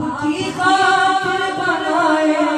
आपकी खातिर बनाया।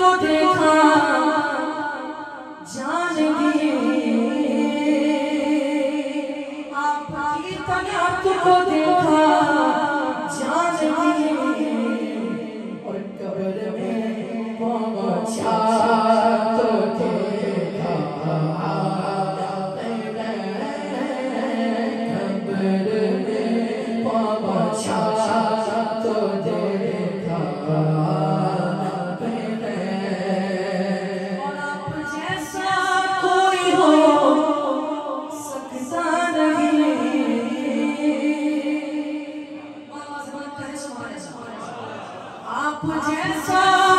today. 不개 를.